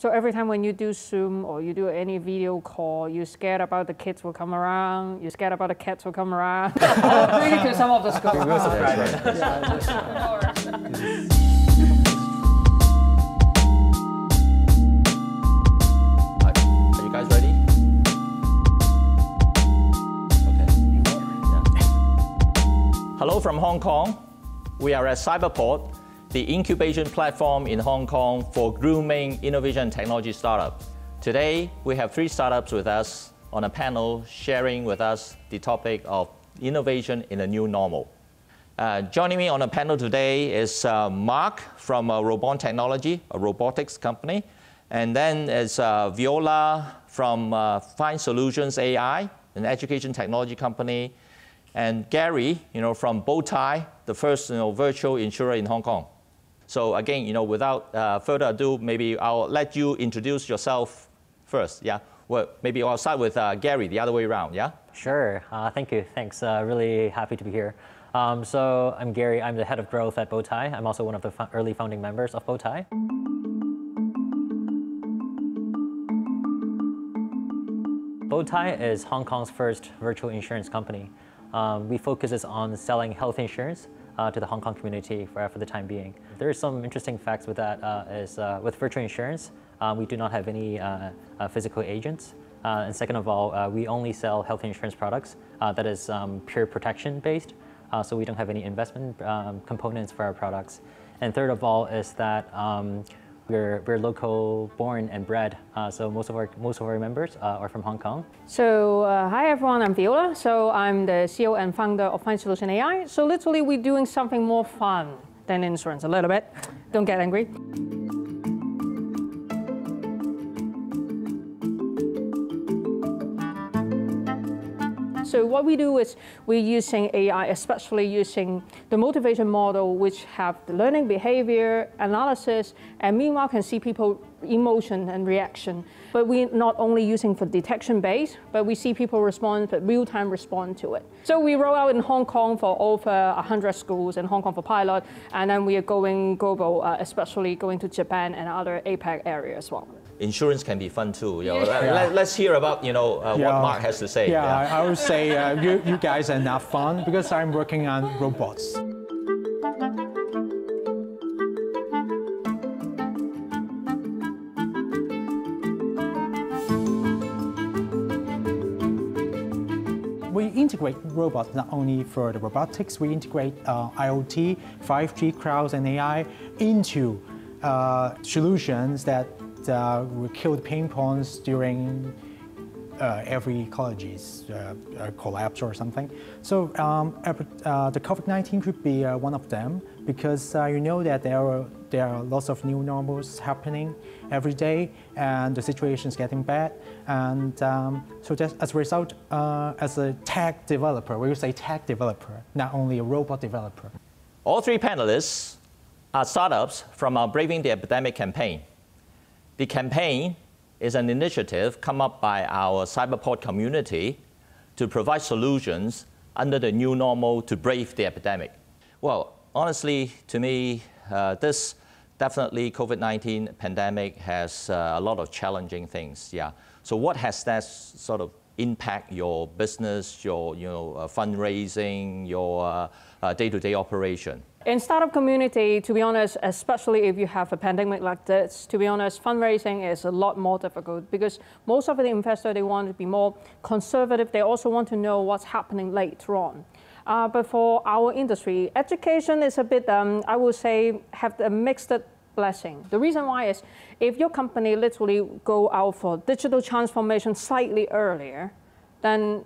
So every time when you do Zoom or you do any video call, you're scared about the kids will come around, you're scared about the cats will come around. Bring it to some of the schools. Are you guys ready? Okay. Hello from Hong Kong. We are at Cyberport, the incubation platform in Hong Kong for grooming innovation technology startup. Today, we have three startups with us on a panel sharing with us the topic of innovation in a new normal. Uh, joining me on the panel today is uh, Mark from uh, Robon Technology, a robotics company. And then is uh, Viola from uh, Find Solutions AI, an education technology company. And Gary, you know, from Bowtie, the first you know, virtual insurer in Hong Kong. So again, you know, without uh, further ado, maybe I'll let you introduce yourself first. Yeah. Well, maybe I'll start with Gary, the other way around. Yeah. Sure. thank you. Thanks. really happy to be here. Um, so I'm Gary. I'm the head of growth at Bowtie. I'm also one of the early founding members of Bowtie. Bowtie is Hong Kong's first virtual insurance company. Um, we focus on selling health insurance uh, to the Hong Kong community for, for the time being. There are some interesting facts with that. Uh, is uh, with virtual insurance, um, we do not have any uh, physical agents. And second of all, we only sell health insurance products that is um, pure protection based so we don't have any investment um, components for our products. And third of all is that um, we're, we're local born and bred, uh, so most of our most of our members uh, are from Hong Kong. So uh, hi everyone, I'm Viola. So I'm the CEO and founder of Find Solution AI. So literally we're doing something more fun than insurance a little bit. Don't get angry. So what we do is we're using AI, especially using the motivation model, which have the learning behavior analysis, and meanwhile can see people emotion and reaction. But we're not only using for detection base, but we see people respond, but real time respond to it. So we roll out in Hong Kong for over 100 schools in Hong Kong for pilot, and then we are going global, uh, especially going to Japan and other APAC areas as well insurance can be fun too. You know, yeah. let, us hear about you know uh, yeah. what Mark has to say. Yeah, yeah. I, I would say uh, you, you guys are not fun because I'm working on robots. we integrate robots not only for the robotics, we integrate uh, IoT, 5G, clouds, and AI into uh, solutions that uh, we killed pain points during uh, every college's uh, uh, collapse or something. So um, uh, the COVID-19 could be one of them because you know that there are, there are lots of new normals happening every day and the situation is getting bad. And um, so as a result, as a tech developer, we would say tech developer, not only a robot developer. All three panelists are startups from our Braving the Epidemic campaign. The campaign is an initiative come up by our Cyberport community to provide solutions under the new normal to brave the epidemic. Well, honestly, to me, uh, this definitely COVID-19 pandemic has uh, a lot of challenging things. Yeah. So what has that sort of impact your business, your you know, uh, fundraising, your uh, uh, day-to-day operation? In startup community, to be honest, especially if you have a pandemic like this, to be honest, fundraising is a lot more difficult because most of the investors, they want to be more conservative. They also want to know what's happening later on. Uh, but for our industry, education is a bit, um, I would say, have a mixed blessing. The reason why is if your company literally go out for digital transformation slightly earlier, then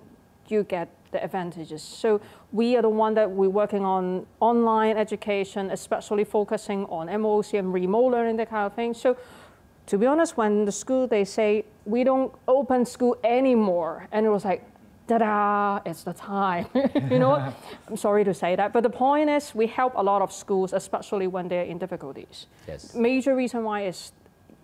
you get the advantages. So we are the one that we're working on online education, especially focusing on MOOC and remote learning, that kind of thing. So to be honest, when the school, they say, we don't open school anymore, and it was like, da-da, it's the time. you know, I'm sorry to say that, but the point is we help a lot of schools, especially when they're in difficulties. Yes. Major reason why is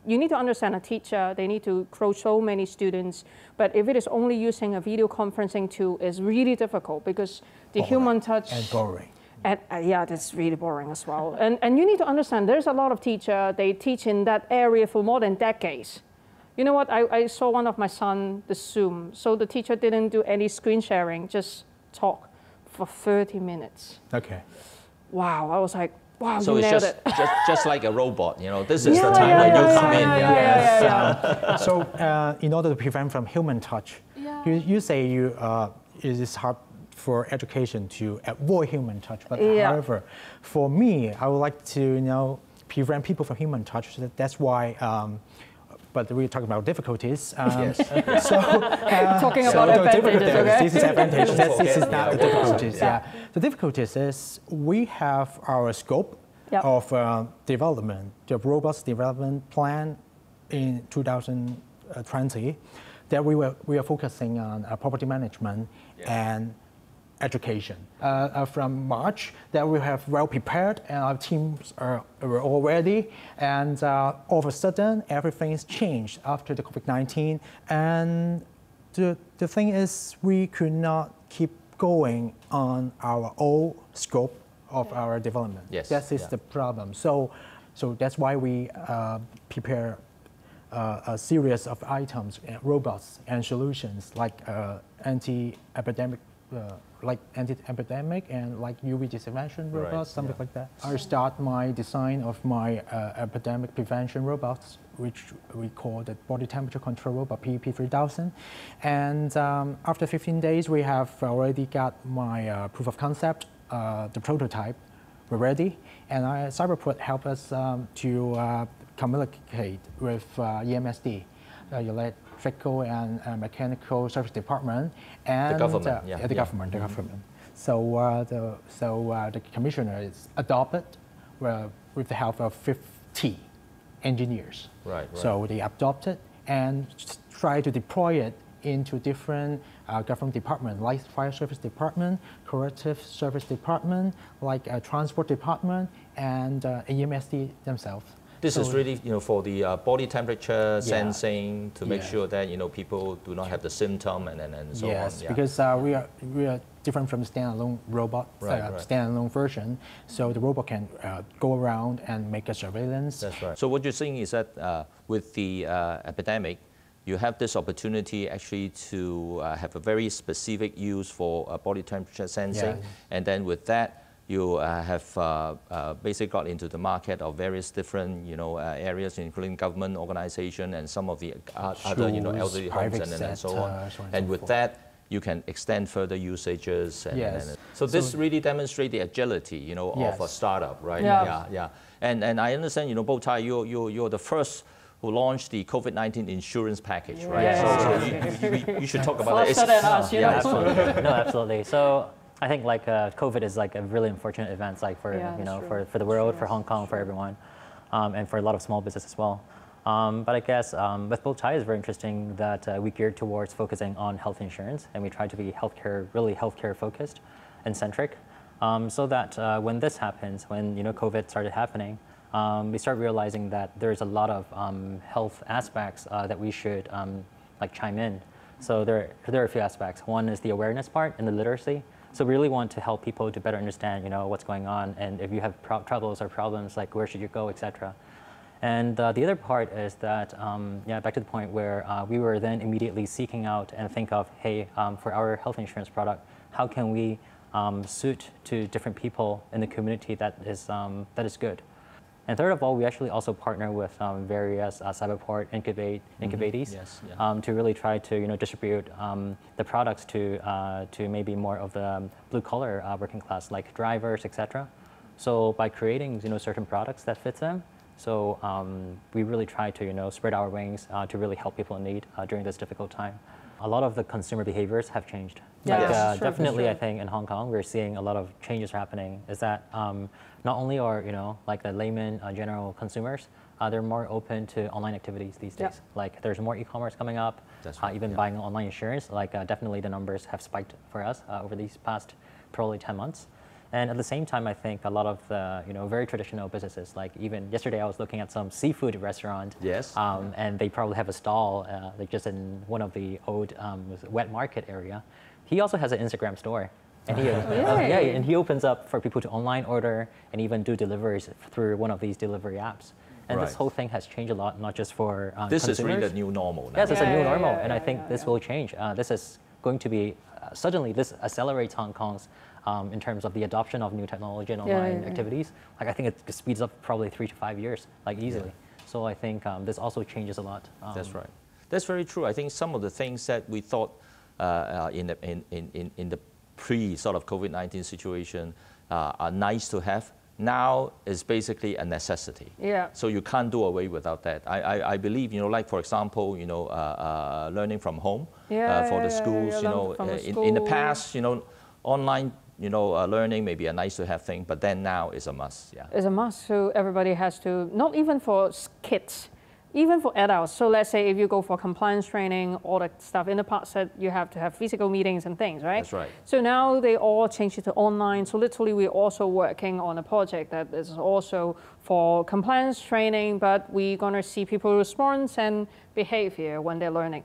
you need to understand a teacher, they need to coach so many students, but if it is only using a video conferencing tool, it's really difficult because the boring. human touch... And boring. And uh, yeah, that's really boring as well. And, and you need to understand, there's a lot of teacher, they teach in that area for more than decades. You know what, I, I saw one of my son, the Zoom. So the teacher didn't do any screen sharing, just talk for 30 minutes. Okay. Wow, I was like, wow, So it's just, it. just just like a robot. You know, this is the time yeah, when you come yeah, in. yeah, yeah, yeah, yeah. so uh, in order to prevent from human touch, Yeah. you, you say you uh, it is hard for education to avoid human touch, but Yeah. however, for me, I would like to you know prevent people from human touch. So that- that's why. Um, but we're talking about difficulties. Um, Yes. So uh, Talking so about the advantages, difficulties, okay? This is advantage. This, this is not the difficulties. Yeah. The difficulties is we have our scope Yep. of uh, development, the robust development plan in 2020 that we were we are focusing on uh, property management and education. Uh, uh, from March, that we have well prepared and our teams are, are all ready. And uh, all of a sudden, everything's changed after the COVID-19. And the, the thing is, we could not keep going on our old scope of our development. Yes, That is yeah. the problem. So, so that's why we uh, prepare uh, a series of items, uh, robots and solutions like uh, anti-epidemic, uh, like anti-epidemic and like UV disinfection Right, robots, something yeah. like that. I start my design of my uh, epidemic prevention robots, which we call the body temperature control robot PEP 3000. And um, after 15 days, we have already got my uh, proof of concept, uh, the prototype we're ready. And uh, Cyberport help us um, to uh, communicate with uh, EMSD, uh, electrical and uh, mechanical service department, and the government, uh, yeah, the yeah. Mm-hmm. government, the government. So uh, the so uh, the commissioner is adopted uh, with the help of 50 engineers. Right, right. So they adopt it and try to deploy it into different uh, government departments, like fire service department, corrective service department, like uh, transport department, and uh, EMSD themselves. This is really, you know, for the uh, body temperature sensing to make sure that you know people do not have the symptom and and, and so yes, on. Yeah. because uh, we are we are different from the standalone robot, Right, uh, right. standalone version. So the robot can uh, go around and make a surveillance. That's right. So what you're saying is that uh, with the uh, epidemic, you have this opportunity actually to uh, have a very specific use for uh, body temperature sensing, Yeah. and then with that. You uh, have uh, uh, basically got into the market of various different, you know, uh, areas, including government organization and some of the uh, other, you know, elderly homes and, and, and so on. so and and so with forth. that, you can extend further usages. And, Yes. and- so this So- really demonstrates the agility, you know, of a startup, right? Yeah. yeah, yeah. And, and I understand, you know, Bowtie, you're, you're, you're the first who launched the COVID-19 insurance package, right? Yes. So, so you, you, you should talk about that. Faster than us, you yeah, know. absolutely. no, absolutely. So I think like uh, COVID is like a really unfortunate event, like for Yeah, you know true. for, for the world, for Hong Kong, for everyone, um, and for a lot of small business as well. Um, but I guess um, with Bowtie is very interesting that uh, we geared towards focusing on health insurance, and we tried to be healthcare, really healthcare focused and centric, um, so that uh, when this happens, when you know COVID started happening, um, we start realizing that there's a lot of um, health aspects uh, that we should um, like chime in. So there, there are a few aspects. One is the awareness part and the literacy. So we really want to help people to better understand, you know, what's going on, and if you have troubles or problems, like where should you go, etc. And uh, the other part is that, um, yeah, back to the point where uh, we were then immediately seeking out and think of, hey, um, for our health insurance product, how can we um, suit to different people in the community that is um, that is good. And third of all, we actually also partner with um, various uh, Cyberport incubate incubatees Yes, yeah. um, to really try to you know distribute um, the products to uh, to maybe more of the um, blue collar uh, working class like drivers, etc. So by creating you know certain products that fit them, so um, we really try to you know spread our wings uh, to really help people in need uh, during this difficult time. A lot of the consumer behaviors have changed. Yeah, Like, that's uh, true, for definitely, I think in Hong Kong we're seeing a lot of changes happening. Is that um, not only are you know like the layman uh, general consumers, uh, they're more open to online activities these Yeah. days. Like there's more e-commerce coming up. That's uh, right, even yeah. buying online insurance, like uh, definitely the numbers have spiked for us uh, over these past probably 10 months. And at the same time, I think a lot of the you know very traditional businesses, like even yesterday I was looking at some seafood restaurant. Yes. Um, and they probably have a stall uh, like just in one of the old um, wet market area. He also has an Instagram store. And he, uh, yeah, and he opens up for people to online order and even do deliveries through one of these delivery apps. And Right. this whole thing has changed a lot, not just for uh, This is really the new normal now. Yes, it's Yeah, a new yeah, normal, yeah, and I think yeah, this yeah. will change. Uh, this is going to be uh, suddenly this accelerates Hong Kong's um, in terms of the adoption of new technology and online yeah, yeah. activities. Like I think it speeds up probably three to five years, like easily. So I think um, this also changes a lot. Um, That's right. That's very true. I think some of the things that we thought uh, uh, in, the, in, in, in- in the pre sort of COVID 19 situation uh, are nice to have now is basically a necessity. Yeah. So you can't do away without that. I, I, I believe, you know, like for example, you know, uh, uh, learning from home Yeah, uh, for yeah, the schools, yeah, you know, the uh, in, in the past, you know, online, you know, uh, learning may be a nice to have thing, but then now is a must. Yeah. is a must. So everybody has to, not even for kids, even for adults. So let's say if you go for compliance training, all the stuff in the past that you have to have physical meetings and things, right? That's right. So now they all changed it to online. So literally we're also working on a project that is also for compliance training, but we're gonna see people's response and behavior when they're learning.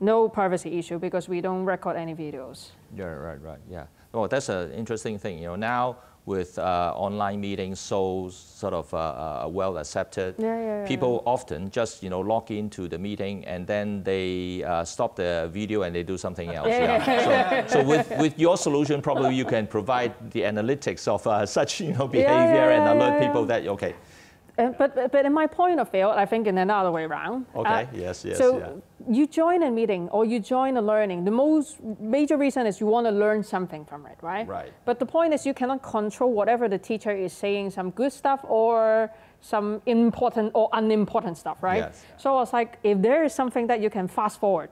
No privacy issue because we don't record any videos. Yeah, right, right, yeah. Well, that's an interesting thing. You know, now with uh, online meetings so sort of uh, uh, well accepted, Yeah, yeah, yeah, people often just you know log into the meeting and then they uh, stop the video and they do something else. Yeah, So, so with, with your solution, probably you can provide the analytics of uh, such you know behavior and alert people that okay. Uh, but, but in my point of view, I think in another way around. Okay, yes, yes, So yeah. you join a meeting or you join a learning. The most major reason is you want to learn something from it, right? Right. But the point is you cannot control whatever the teacher is saying, some good stuff or some important or unimportant stuff, right? Yes. So I was like, if there is something that you can fast forward,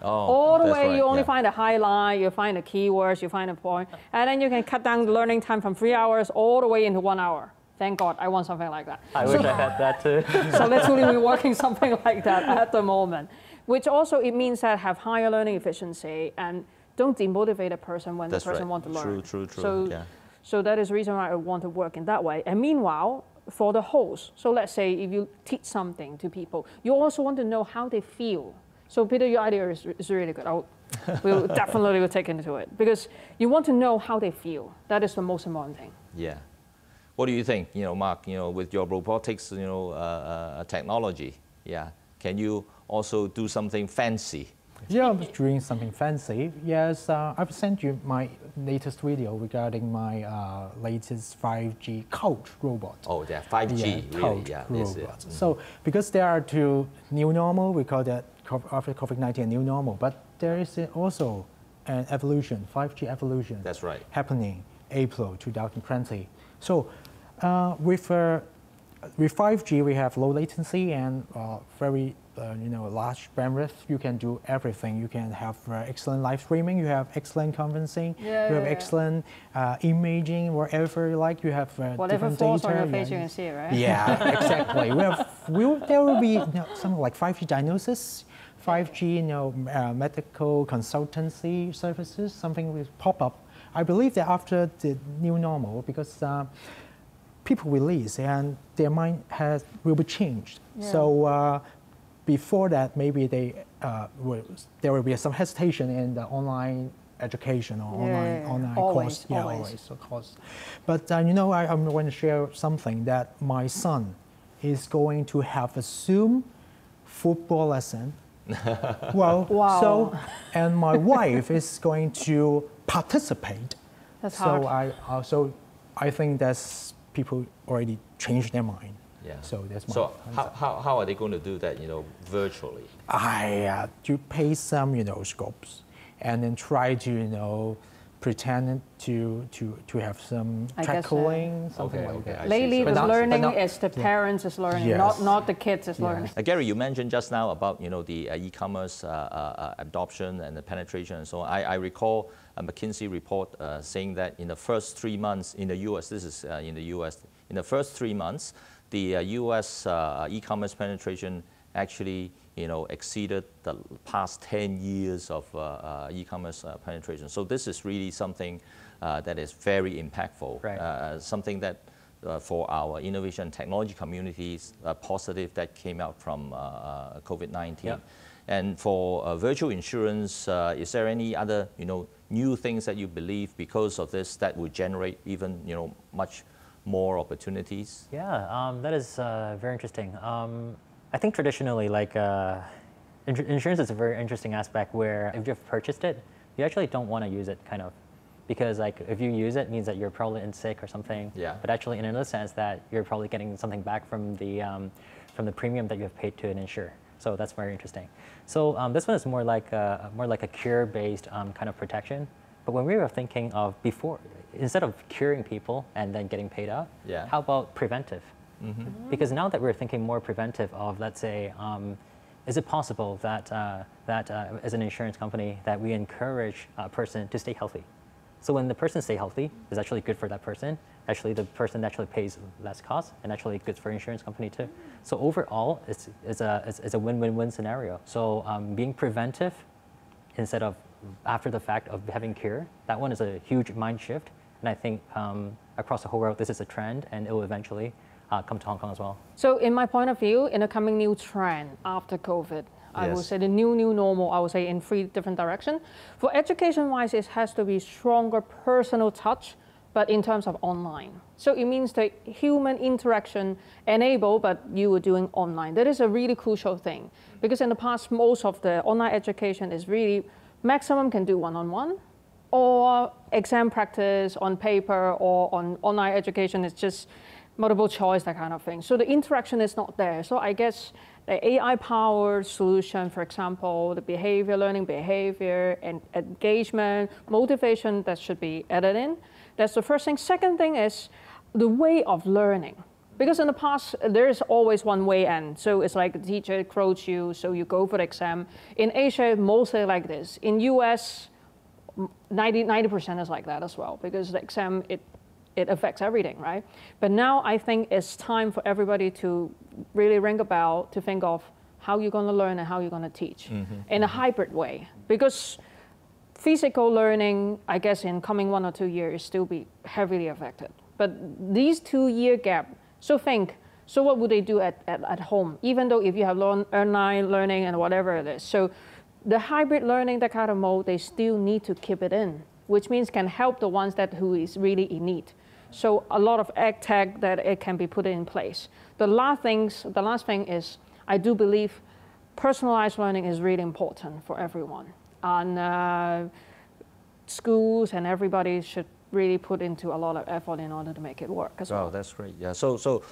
Oh, all the way right, you only yeah. find a highlight, you find the keywords, you find a point, and then you can cut down the learning time from three hours all the way into one hour. Thank God, I want something like that. I wish I had that too. so literally we're working something like that at the moment, which also it means that have higher learning efficiency and don't demotivate a person when That's the person right. wants to learn. True, true, true, So, yeah. so that is the reason why I want to work in that way. And meanwhile, for the host, so let's say if you teach something to people, you also want to know how they feel. So Peter, your idea is, is really good. I'll, we'll definitely will take into it because you want to know how they feel. That is the most important thing. Yeah. What do you think, you know, Mark, you know, with your robotics, you know, uh, uh, technology, yeah, can you also do something fancy? Yeah, I'm doing something fancy. Yes, uh, I've sent you my latest video regarding my uh, latest 5G coach robot. Oh, yeah, 5G, really, coach yeah, this, yeah. robots. So because there are two new normal, we call that after COVID-19 a new normal, but there is also an evolution, 5G evolution. That's right. Happening April 2020. So uh, with uh, with 5G, we have low latency and uh, very uh, you know large bandwidth. You can do everything. You can have uh, excellent live streaming. You have excellent conferencing. Yeah, you have yeah, excellent uh, imaging wherever you like. You have uh, Whatever different falls data. on your face, you can see it, right? Yeah, exactly. we have, will, there will be you know, something like 5G diagnosis, 5G you know, uh, medical consultancy services, something will pop up. I believe that after the new normal, because uh, people release and their mind has will be changed. Yeah. So uh, before that, maybe they uh, will, there will be some hesitation in the online education or Yeah, online yeah, yeah. online Always, course. Yeah, always. always, of course. But uh, you know, I, I'm going to share something that my son is going to have a Zoom football lesson. well, Wow. so and my wife is going to participate. That's so hard. I uh, so I think that's people already changed their mind. Yeah. So that's my So how, how, how are they going to do that, you know, virtually? I uh, to pay some you know scopes and then try to you know pretend to to to have some I track guess, uh, something Okay, like okay, that. I see. Lately, So- the But not- but learning not- is the yeah. parents is learning, Yes. not, not the kids is Yeah. learning. Uh, Gary, you mentioned just now about you know the uh, e-commerce uh, uh, uh, adoption and the penetration and so on. I, I recall a McKinsey report uh, saying that in the first three months in the U.S., this is uh, in the U.S. In the first three months, the uh, U.S. Uh, e-commerce penetration actually you know exceeded the past 10 years of uh, uh, e-commerce uh, penetration. So this is really something uh, that is very impactful. Right. Uh, something that uh, for our innovation technology communities uh, positive that came out from uh, COVID-19. Yep. And for uh, virtual insurance, uh, is there any other you know new things that you believe because of this that would generate even you know much more opportunities? Yeah, um, that is uh, very interesting. Um, I think traditionally, like uh, ins- insurance is a very interesting aspect where if you've purchased it, you actually don't want to use it, kind of, because like if you use it, means that you're probably in sick or something. Yeah. But actually, in another sense, that you're probably getting something back from the um, from the premium that you have paid to an insurer. So that's very interesting. So um, this one is more like a, more like a cure-based um, kind of protection. But when we were thinking of before, instead of curing people and then getting paid out, Yeah. how about preventive? Because now that we're thinking more preventive of, let's say, um, is it possible that, uh, that uh, as an insurance company, that we encourage a person to stay healthy? So when the person stay healthy, it's actually good for that person. Actually, the person actually pays less cost, and actually good for insurance company too. So overall, it's, it's a it's, it's a win-win-win scenario. So um, being preventive instead of after the fact of having cure, that one is a huge mind shift. And I think um, across the whole world, this is a trend, and it will eventually uh, come to Hong Kong as well. So, in my point of view, in the coming new trend after COVID, I would say the new new normal. I would say in three different directions. For education-wise, it has to be stronger personal touch, but in terms of online. So it means the human interaction enabled, but you were doing online. That is a really crucial thing because in the past, most of the online education is really maximum can do one-on-one, or exam practice on paper or on online education is just multiple choice, that kind of thing. So the interaction is not there. So I guess the AI powered solution, for example, the behavior, learning behavior and engagement, motivation that should be added in. That's the first thing. Second thing is the way of learning. Because in the past, there is always one way in. So it's like the teacher coach you, so you go for the exam. In Asia, mostly like this. In US, 90 percent is like that as well because the exam it it affects everything, right? But now I think it's time for everybody to really ring a bell to think of how you're going to learn and how you're going to teach mm-hmm. in a hybrid way because physical learning, I guess, in coming one or two years, still be heavily affected. But these two year gap, so think, so what would they do at, at, at home, even though if you have learn, online learning and whatever it is. So the hybrid learning, that kind of mode, they still need to keep it in, which means can help the ones that who is really in need. So a lot of ed tech that it can be put in place. The last things, the last thing is, I do believe personalized learning is really important for everyone. And uh, schools and everybody should really put into a lot of effort in order to make it work as Oh, well. that's great. Yeah. So, so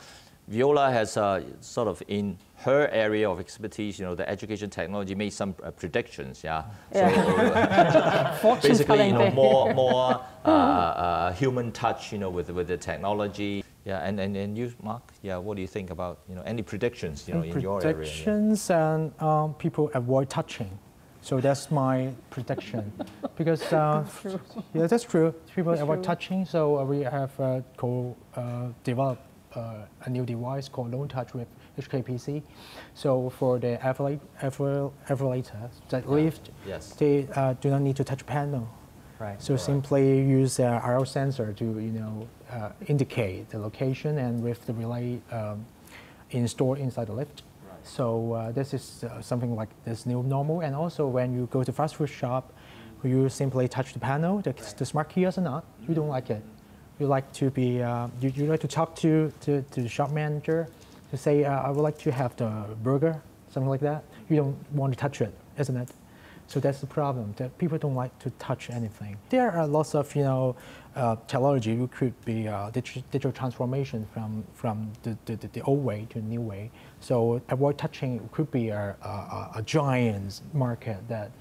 Viola has uh, sort of in her area of expertise, you know, the education technology, made some uh, predictions. Yeah. So basically, you know, more more uh, uh, human touch, you know, with with the technology. Yeah. And, and and you, Mark, yeah, what do you think about you know any predictions, you know, in your area? Yeah. predictions and um, people avoid touching. So that's my prediction. because uh, yeah, that's true. People avoid touching. So uh, we have uh, co uh, uh, a new device called Lone Touch with HKPC. So for the elevator, elevator that lift, Yes. they uh, do not need to touch panel. Right. So simply use a RO sensor to you know uh, indicate the location and with the relay um, installed inside the lift. So uh, this is uh, something like this new normal. And also when you go to fast food shop, you simply touch the panel, the, the smart kiosk or not, you don't like it. You like to be, uh, you, you like to talk to, to, to the shop manager to say, uh, I would like to have the burger, something like that. You don't want to touch it, isn't it? So that's the problem. That people don't like to touch anything. There are lots of you know uh, technology. which could be uh, digital, digital transformation from from the, the, the old way to the new way. So avoid touching it could be a, a, a giant market that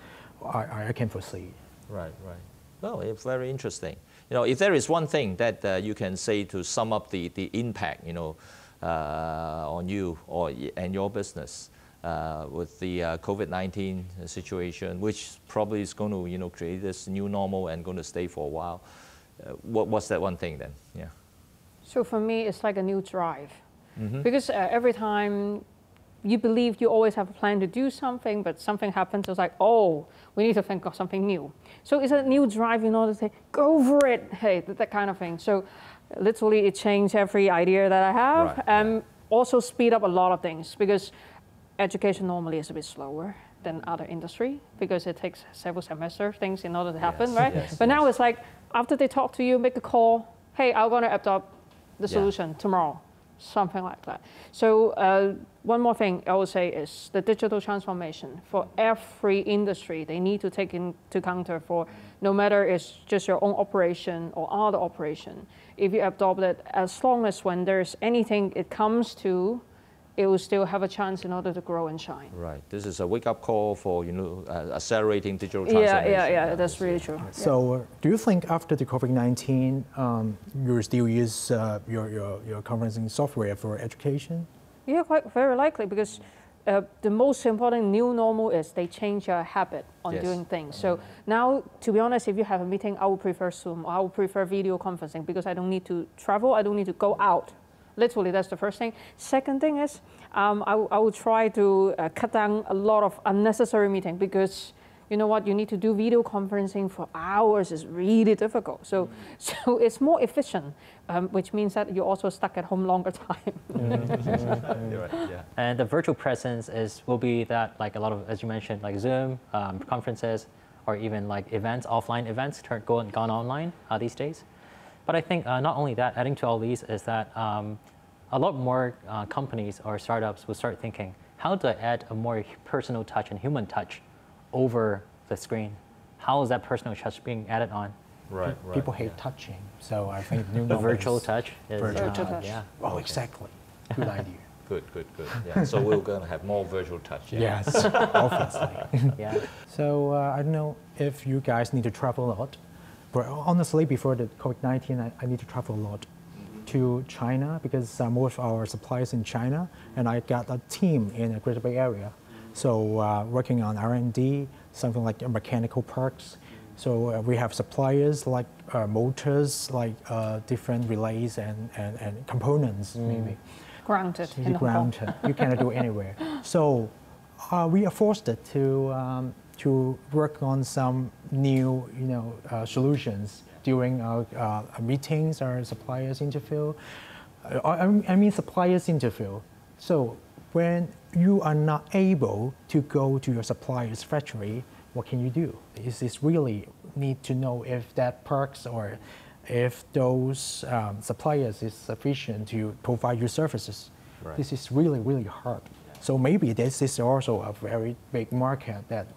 I, I can foresee. Right, right. Well, it's very interesting. You know, if there is one thing that uh, you can say to sum up the, the impact, you know, uh, on you or and your business uh, with the uh, COVID-19 situation, which probably is going to, you know, create this new normal and going to stay for a while. Uh, what, what's that one thing then? Yeah. So for me, it's like a new drive. Because uh, every time you believe you always have a plan to do something, but something happens, it's like, oh, we need to think of something new. So it's a new drive in order to say, go for it, hey, that, that kind of thing. So literally it changed every idea that I have. Right, and um, also speed up a lot of things because education normally is a bit slower than other industry because it takes several semester things in order to happen, Yes, right? yes, but now it's like after they talk to you, make a call. Hey, I'm gonna adopt the Yeah. solution tomorrow, something like that. So uh, one more thing I would say is the digital transformation for every industry they need to take into account for no matter it's just your own operation or other operation. If you adopt it, as long as when there's anything it comes to, it will still have a chance in order to grow and shine. Right. This is a wake-up call for you know uh, accelerating digital transformation. yeah, yeah, yeah. that's really true. So, uh, do you think after the COVID-19, um, you still use uh, your, your, your conferencing software for education? Yeah, quite very likely because uh, the most important new normal is they change your habit on Yes. doing things. So now, to be honest, if you have a meeting, I would prefer Zoom. I would prefer video conferencing because I don't need to travel. I don't need to go out. Literally, that's the first thing. Second thing is, um, I, w- I will try to uh, cut down a lot of unnecessary meeting because you know what, you need to do video conferencing for hours is really difficult. So, so it's more efficient, um, which means that you're also stuck at home longer time. You're right, yeah. And the virtual presence is will be that like a lot of as you mentioned like Zoom um, conferences or even like events offline events turn gone gone online uh, these days. But I think uh, not only that, adding to all these is that um, a lot more uh, companies or startups will start thinking, how do I add a more personal touch and human touch over the screen? How is that personal touch being added on? Right, right. People hate touching, so I think new The virtual is- touch is Virtual uh, touch. yeah. Oh, exactly. Good idea. Good, good, good. Yeah. so we're going to have more virtual touch. Yeah. Yes, obviously. yeah. So uh, I don't know if you guys need to travel a lot, but honestly, before the COVID-19, I, I need to travel a lot to China because uh, most of our suppliers in China, and I got a team in the Greater Bay Area. So uh, working on R&D, something like mechanical parts. So uh, we have suppliers like uh, motors, like uh, different relays and, and, and components maybe Grounded in you grounded. you cannot do anywhere. So uh, we are forced to um, to work on some new, you know, uh, solutions during our uh, meetings or suppliers interview. Uh, I, I mean suppliers interview. So when you are not able to go to your supplier's factory, what can you do? Is this really need to know if that perks or if those um, suppliers is sufficient to provide you services. Right. This is really, really hard. So maybe this is also a very big market that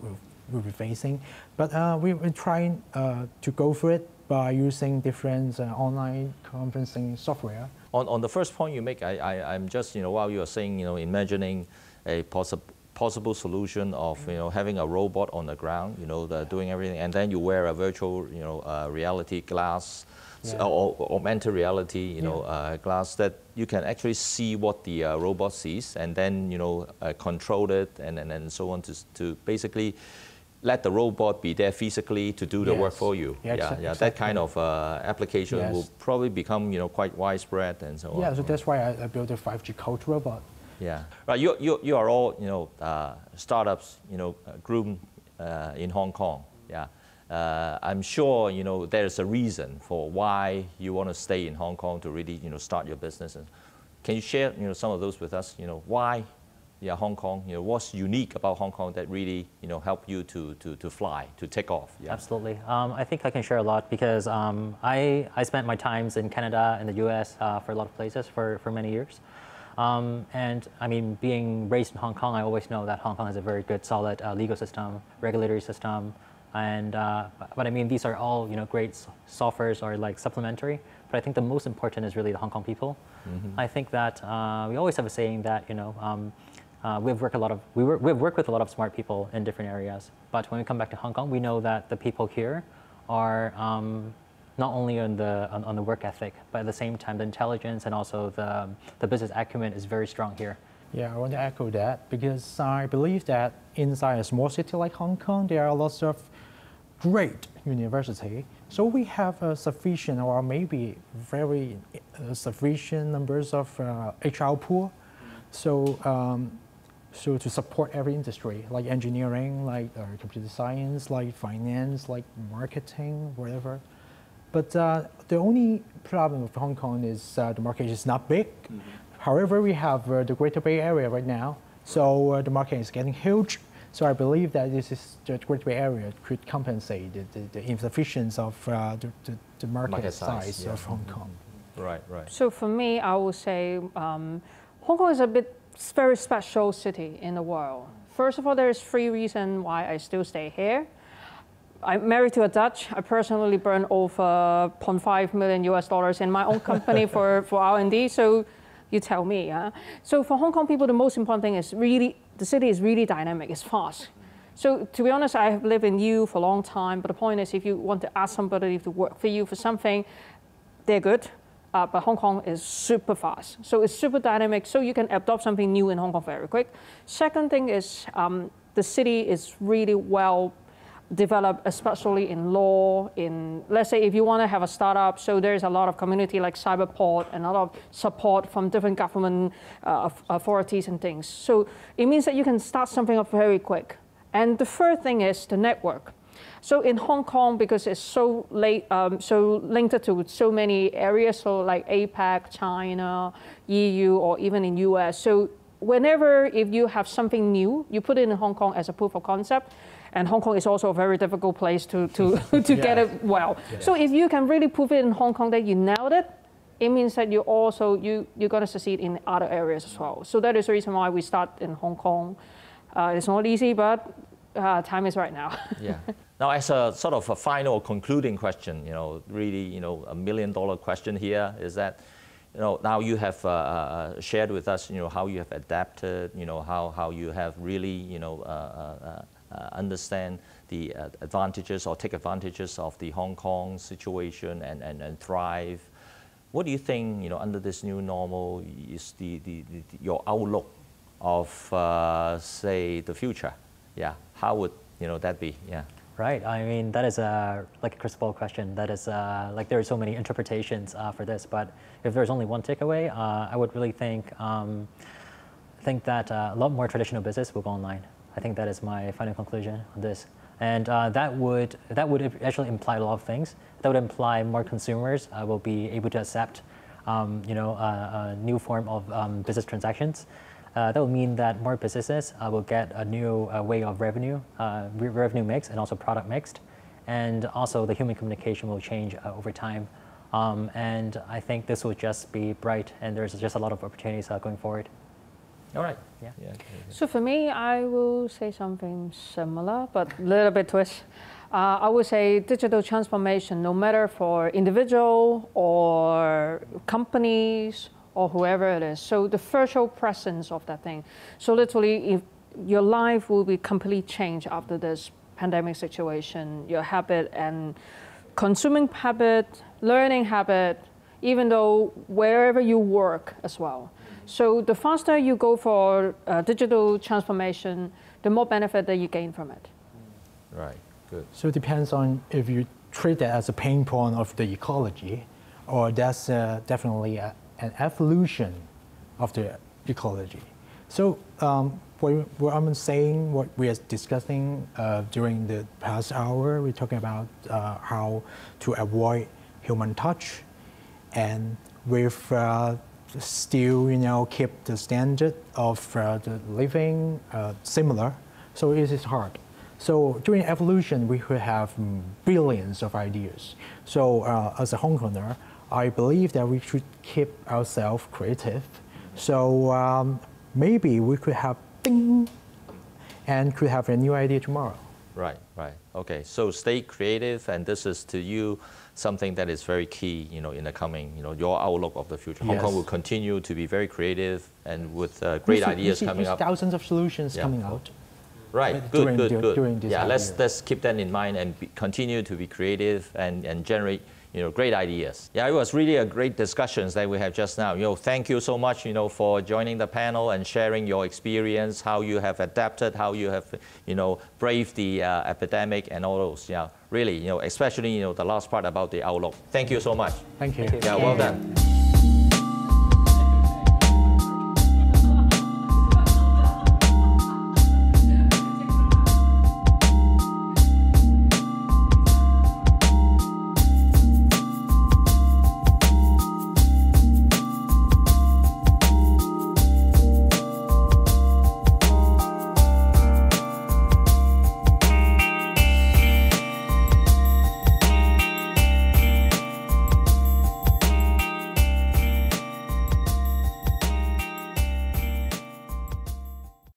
we'll be facing. But uh, we, we're trying uh, to go for it by using different uh, online conferencing software. On, on the first point you make, I, I, I'm just, you know, while you are saying, you know, imagining a possi- possible solution of, you know, having a robot on the ground, you know, the, doing everything, and then you wear a virtual, you know, uh, reality glass, Yeah. or, or augmented reality, you know, uh, glass that you can actually see what the uh, robot sees, and then, you know, uh, control it, and, and, and so on to, to basically let the robot be there physically to do the work for you. Yeah, yeah, exa- yeah, that kind of uh, application will probably become you know quite widespread and so on. Yeah, so that's why I, I built a 5G coach robot. Yeah, right. You, you, you are all you know uh, startups you know uh, groomed uh, in Hong Kong. Yeah, uh, I'm sure you know there's a reason for why you want to stay in Hong Kong to really you know start your business. And can you share you know some of those with us? You know why. Yeah, Hong Kong. You know what's unique about Hong Kong that really you know help you to, to, to fly, to take off. Yeah. Absolutely. Um, I think I can share a lot because um, I, I spent my times in Canada and the US uh, for a lot of places for, for many years. Um, and I mean, being raised in Hong Kong, I always know that Hong Kong has a very good, solid uh, legal system, regulatory system. And, uh, but I mean, these are all, you know, great softwares or like supplementary. But I think the most important is really the Hong Kong people. I think that uh, we always have a saying that, you know, um, uh, we've worked a lot of we work, we've worked with a lot of smart people in different areas. But when we come back to Hong Kong, we know that the people here are um, not only on the on, on the work ethic, but at the same time, the intelligence and also the the business acumen is very strong here. Yeah, I want to echo that because I believe that inside a small city like Hong Kong, there are lots of great university. So we have a sufficient or maybe very uh, sufficient numbers of uh, HR pool. So, um, so to support every industry, like engineering, like uh, computer science, like finance, like marketing, whatever. But uh, the only problem with Hong Kong is uh, the market is not big. Mm-hmm. However, we have uh, the Greater Bay Area right now, so uh, the market is getting huge. So I believe that this is the Greater Bay Area could compensate the, the, the insufficiency of uh, the, the, the, market, market size, size yeah. of Hong Kong. Right, right. So for me, I would say um, Hong Kong is a bit very special city in the world. First of all, there is three reasons why I still stay here. I'm married to a Dutch. I personally burn over 0.5 million US dollars in my own company for, for R&D. So you tell me. Huh? So for Hong Kong people, the most important thing is really, the city is really dynamic, it's fast. So to be honest, I have lived in you for a long time, but the point is if you want to ask somebody to work for you for something, they're good. Uh, but Hong Kong is super fast. So it's super dynamic, so you can adopt something new in Hong Kong very quick. Second thing is um, the city is really well developed, especially in law, in, let's say if you want to have a startup, so there's a lot of community like Cyberport and a lot of support from different government uh, authorities and things. So it means that you can start something up very quick. And the third thing is the network. So in Hong Kong, because it's so late, um, so linked to so many areas, so like APAC, China, EU, or even in US. So whenever if you have something new, you put it in Hong Kong as a proof of concept, and Hong Kong is also a very difficult place to, to, to yeah. get it well. Yeah. So if you can really prove it in Hong Kong that you nailed it, it means that you also, you, you're going to succeed in other areas as well. So that is the reason why we start in Hong Kong. Uh, it's not easy, but uh, time is right now. yeah. Now, as a sort of a final concluding question, you know, really, you know, a million dollar question here is that, you know, now you have uh, uh shared with us, you know, how you have adapted, you know, how, how you have really, you know, uh, uh, uh, understand the advantages or take advantages of the Hong Kong situation and, and, and thrive. What do you think, you know, under this new normal is the, the, the your outlook of, say, the future? Yeah, how would, you know, that be? Yeah. Right. I mean, that is a, like a crystal ball question. That is uh, like there are so many interpretations uh, for this. But if there's only one takeaway, uh, I would really think um, think that a lot more traditional business will go online. I think that is my final conclusion on this. And uh, that would that would actually imply a lot of things. That would imply more consumers uh, will be able to accept, um, you know, a, a, new form of um, business transactions. Uh, that would mean that more businesses uh, will get a new uh, way of revenue, uh, re revenue mix, and also product mixed, and also the human communication will change over time. Um, and I think this will just be bright, and there's just a lot of opportunities going forward. All right. Yeah. yeah. So for me, I will say something similar, but a little bit twist. Uh, I would say digital transformation, no matter for individual or companies or whoever it is. So the virtual presence of that thing. So literally, if your life will be completely changed after this pandemic situation, your habit and consuming habit, learning habit, even though wherever you work as well. So the faster you go for uh, digital transformation, the more benefit that you gain from it. Right, good. So it depends on if you treat that as a pain point of the ecology, or that's uh, definitely a, an evolution of the ecology. So um, what, what, I'm saying, what we are discussing uh, during the past hour, we're talking about uh, how to avoid human touch, and with uh, still, you know, keep the standard of uh, the living uh, similar. So it is hard. So during evolution, we could have billions of ideas. So uh, as a Hong Konger, I believe that we should keep ourselves creative. So um, maybe we could have ding and could have a new idea tomorrow. Right, right. Okay, so stay creative, and this is to you something that is very key, you know, in the coming, you know, your outlook of the future. Yes. Hong Kong will continue to be very creative and with uh, great see, ideas see, coming up. Thousands of solutions yeah. coming out. Right, good, during, good, good. During yeah, let's, let's keep that in mind and be, continue to be creative and, and generate you know, great ideas. Yeah, it was really a great discussions that we have just now. You know, thank you so much, you know, for joining the panel and sharing your experience, how you have adapted, how you have, you know, braved the uh, epidemic and all those. Yeah, really, you know, especially, you know, the last part about the outlook. Thank you so much. Thank you. Yeah, well done.